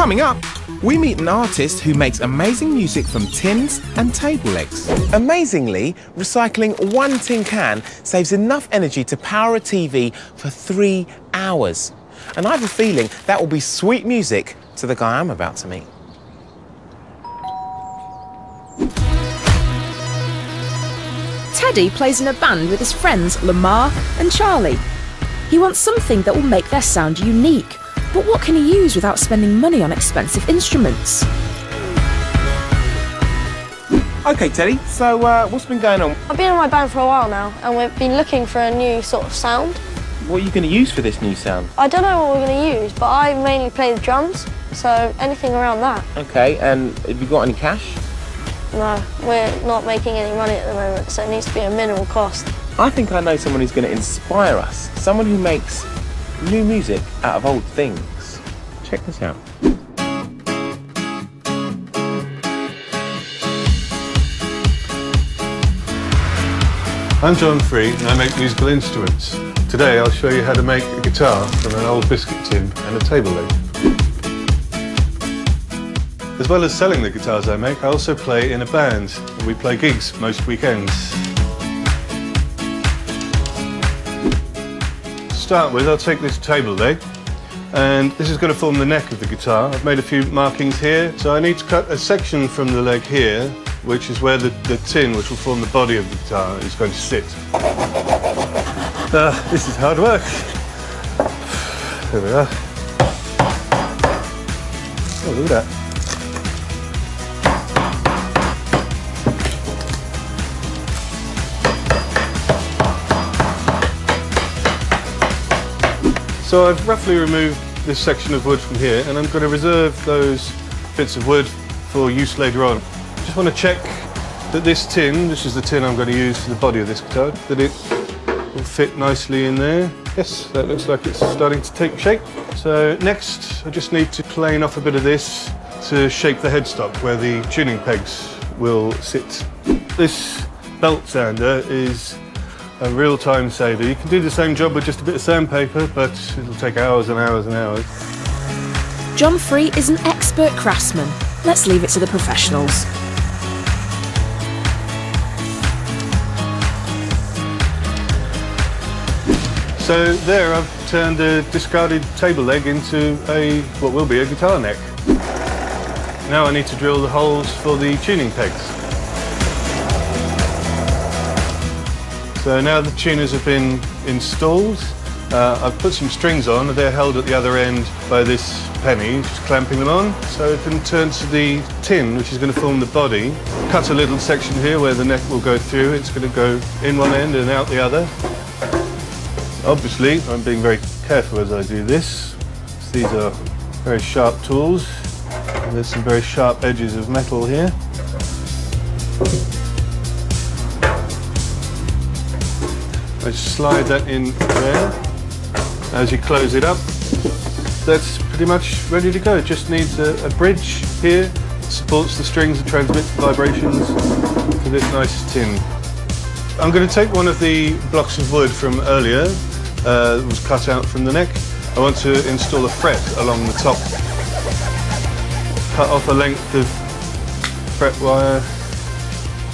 Coming up, we meet an artist who makes amazing music from tins and table legs. Amazingly, recycling one tin can saves enough energy to power a TV for three hours. And I have a feeling that will be sweet music to the guy I'm about to meet. Teddy plays in a band with his friends Lamar and Charlie. He wants something that will make their sound unique. But what can he use without spending money on expensive instruments? OK, Teddy, so uh, what's been going on? I've been in my band for a while now, and we've been looking for a new sort of sound. What are you going to use for this new sound? I don't know what we're going to use, but I mainly play the drums, so anything around that. OK, and have you got any cash? No, we're not making any money at the moment, so it needs to be a minimal cost. I think I know someone who's going to inspire us. Someone who makes new music out of old things. Check this out. I'm John Free and I make musical instruments. Today I'll show you how to make a guitar from an old biscuit tin and a table leg. As well as selling the guitars I make, I also play in a band. We play gigs most weekends. Start with, I'll take this table leg and this is going to form the neck of the guitar. I've made a few markings here, so I need to cut a section from the leg here, which is where the, the tin, which will form the body of the guitar, is going to sit. Uh, this is hard work. There we are. Oh, look at that. So I've roughly removed this section of wood from here and I'm going to reserve those bits of wood for use later on. Just want to check that this tin, this is the tin I'm going to use for the body of this guitar, that it will fit nicely in there. Yes, that looks like it's starting to take shape. So next I just need to plane off a bit of this to shape the headstock where the tuning pegs will sit. This belt sander is a real time saver. You can do the same job with just a bit of sandpaper, but it'll take hours and hours and hours. John Free is an expert craftsman. Let's leave it to the professionals. So there I've turned a discarded table leg into a what will be a guitar neck. Now I need to drill the holes for the tuning pegs. So now the tuners have been installed, uh, I've put some strings on. They're held at the other end by this penny, just clamping them on. So it can turn to the tin, which is going to form the body. Cut a little section here where the neck will go through. It's going to go in one end and out the other. Obviously, I'm being very careful as I do this. These are very sharp tools. There's some very sharp edges of metal here. I slide that in there. As you close it up, that's pretty much ready to go. It just needs a, a bridge here supports the strings and transmits the vibrations to this nice tin. I'm going to take one of the blocks of wood from earlier uh, that was cut out from the neck. I want to install a fret along the top. Cut off a length of fret wire,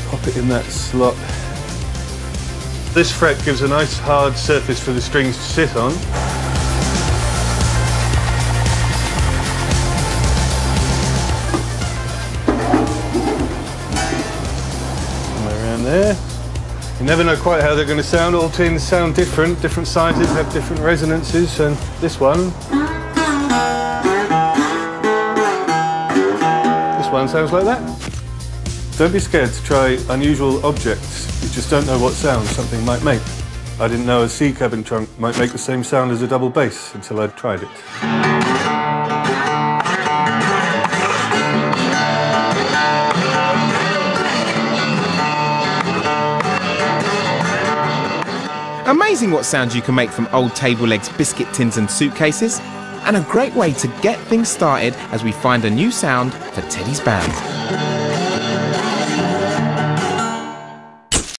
pop it in that slot. This fret gives a nice hard surface for the strings to sit on. around there. You never know quite how they're going to sound. All tins sound different. Different sizes have different resonances, and this one, this one sounds like that. Don't be scared to try unusual objects. You just don't know what sound something might make. I didn't know a sea cabin trunk might make the same sound as a double bass until I'd tried it. Amazing what sounds you can make from old table legs, biscuit tins, and suitcases. And a great way to get things started as we find a new sound for Teddy's band.